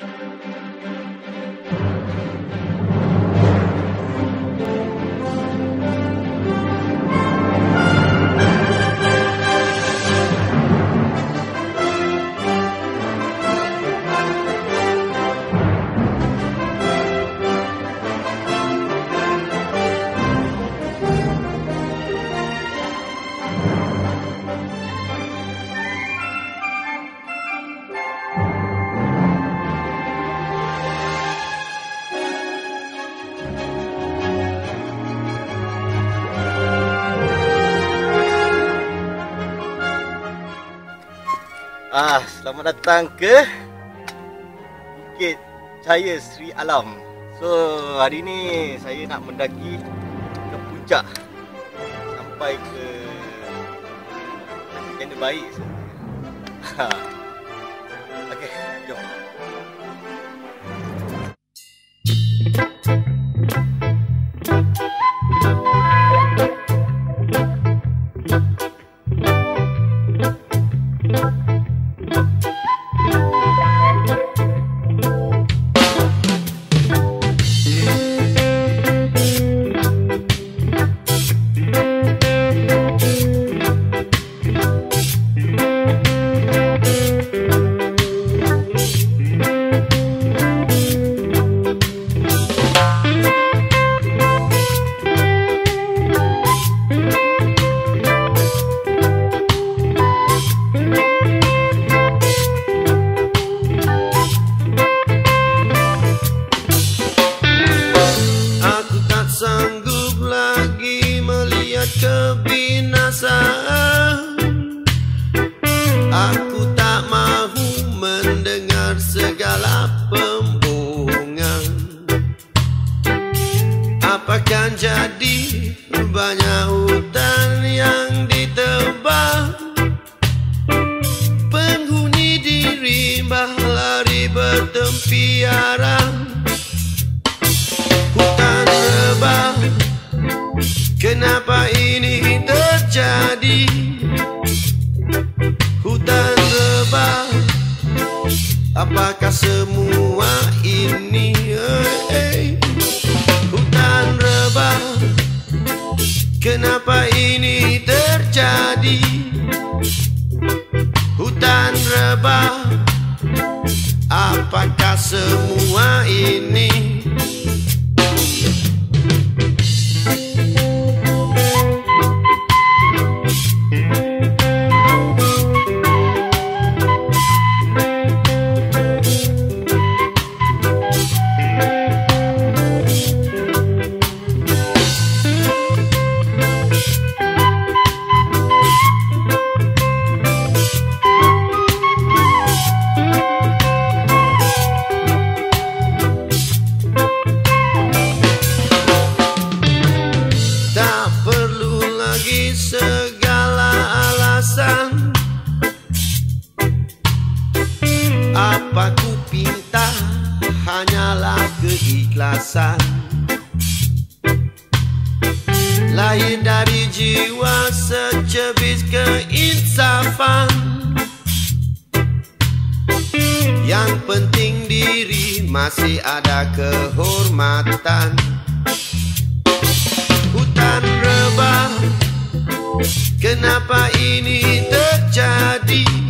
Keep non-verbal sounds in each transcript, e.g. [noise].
Música selamat datang ke Bukit Cahaya Sri Alam. So, hari ni saya nak mendaki ke puncak sampai ke Kena baik sebenarnya. [laughs] Okey, jom. Bertempiaran Hutan rebah Kenapa ini terjadi? Hutan rebah Apakah semua ini eh, eh. Hutan rebah Kenapa ini terjadi? Hutan rebah Apakah semua ini Lahir dari jiwa secebis keinsafan. Yang penting diri masih ada kehormatan. Hutan rebah Kenapa ini terjadi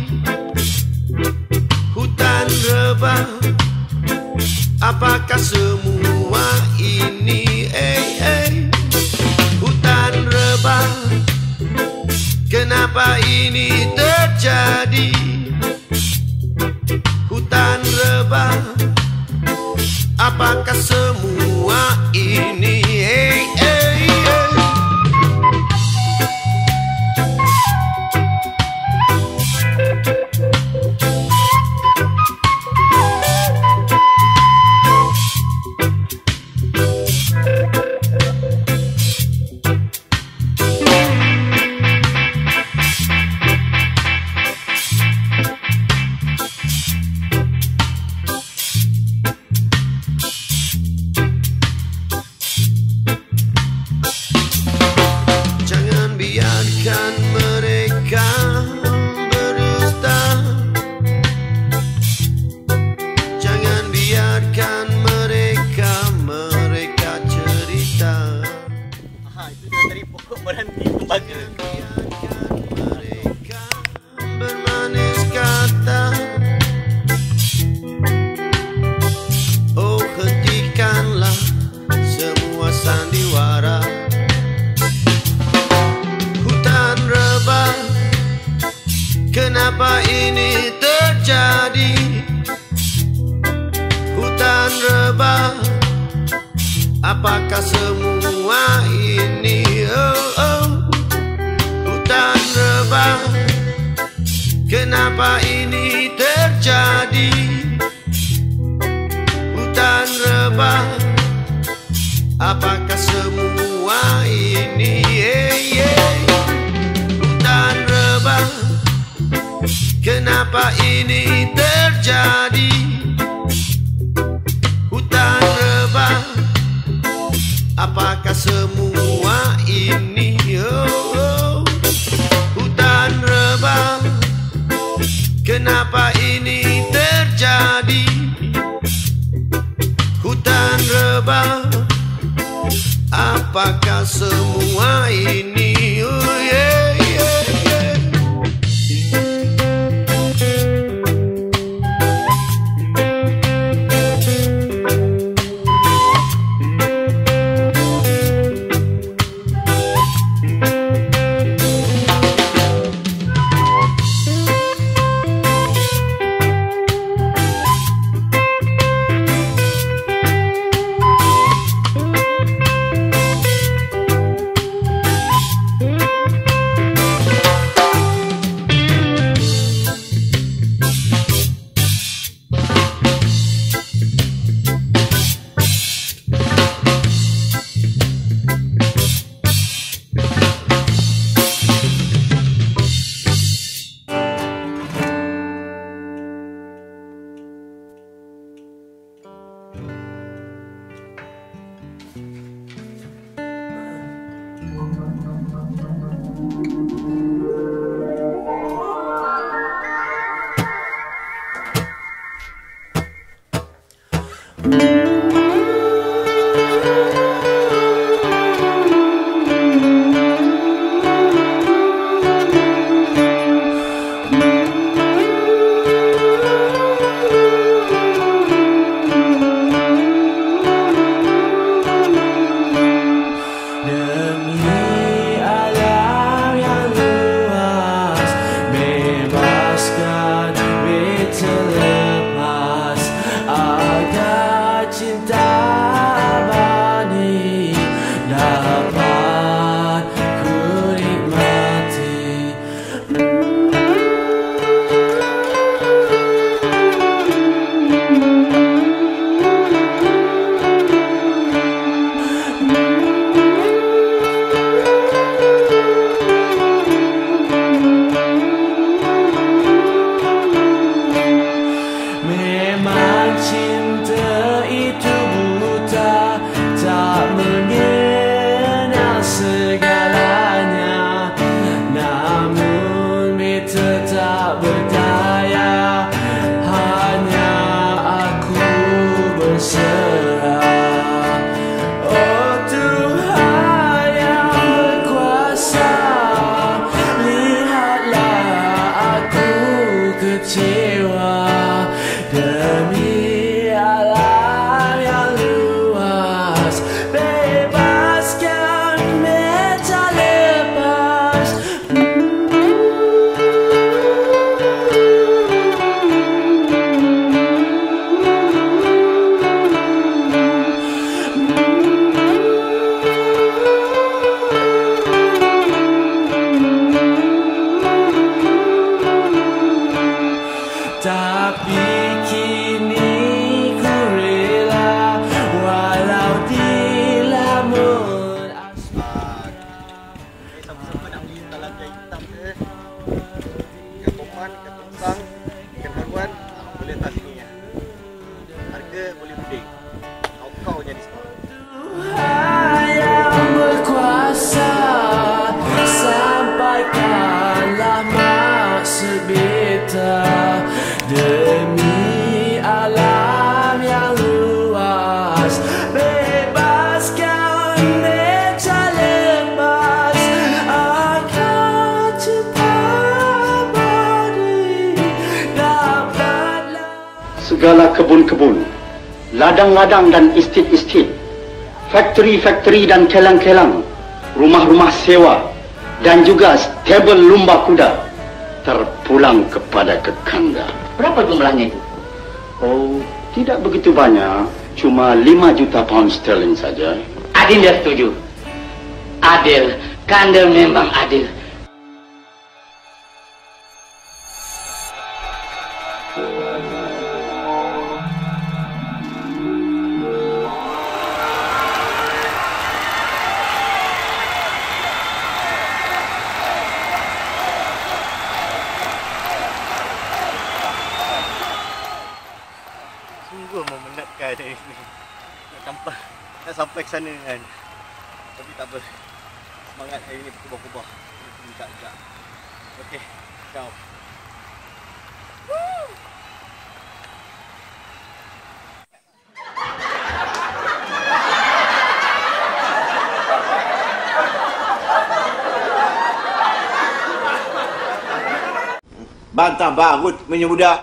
Kenapa ini terjadi? Hutan rebah. Apakah semua ini? Oh, oh. Hutan rebah. Kenapa ini terjadi? Hutan rebah. Apakah Kenapa ini terjadi? Hutan rebah Apakah semua ini? Oh, oh. Hutan rebah Kenapa ini terjadi? Hutan rebah Apakah semua ini Demi lleva. Rahman, ikan tumpang ikan tuan boleh letak sini ya? harga boleh beli kau kau jadi sekarang Demi alam yang luas segala kebun-kebun, ladang-ladang dan estet-estet, factory-factory dan kelang-kelang, rumah-rumah sewa dan juga stable lumba kuda terpulang kepada kekanda. Berapa jumlahnya itu? Oh, tidak begitu banyak, cuma 5 juta pound sterling saja. Adinda setuju. Adil. Kanda memang adil. Ke sana kan. Tapi tak apa. Semangat hari ni berkubah-kubah. Juga. Okey. Ciao. Bantang barut punya budak.